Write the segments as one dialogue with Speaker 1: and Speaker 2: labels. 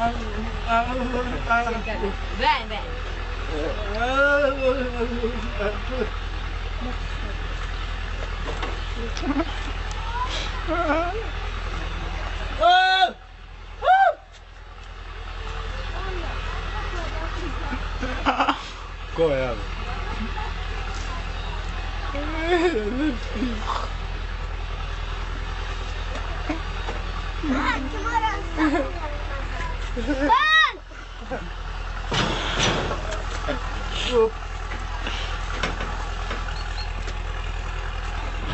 Speaker 1: Vem, é
Speaker 2: vem. Ah, que morango!
Speaker 3: Ben!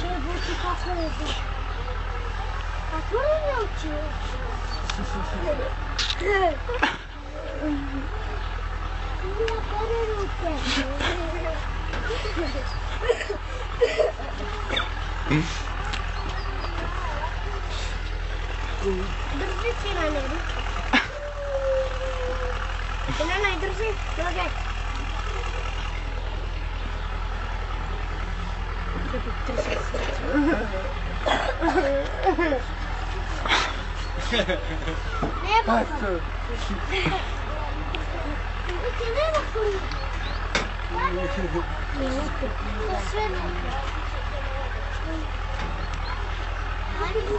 Speaker 3: Şey bu iki katmanızı. Katmanı yok ki. Dur sih nanya ini. Dur sih, oke. Ne bak? Ne bakıyorsun? Hadi bu ne?